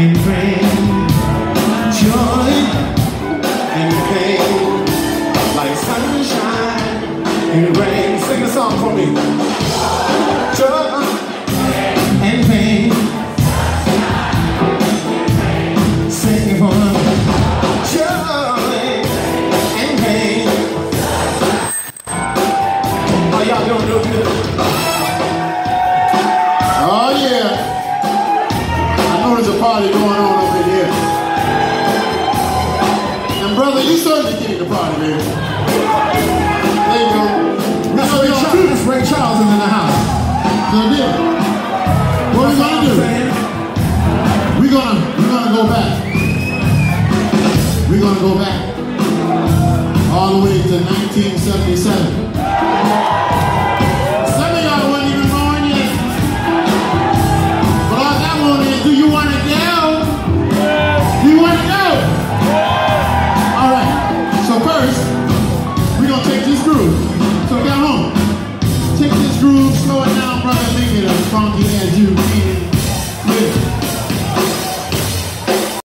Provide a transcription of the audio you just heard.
can bring brother, you certainly getting the party, baby. There you go. That's Ray Charles. Ray Charles is in the house. Good deal. What we gonna do? We're gonna we're gonna go back. We're gonna go back all the way to 1977. take this groove. So go home. Take this groove, slow it down, brother, make it as funky as you can. Yeah.